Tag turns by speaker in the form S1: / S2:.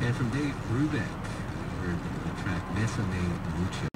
S1: And from Dave Brubeck, we heard the track Besame Mucho.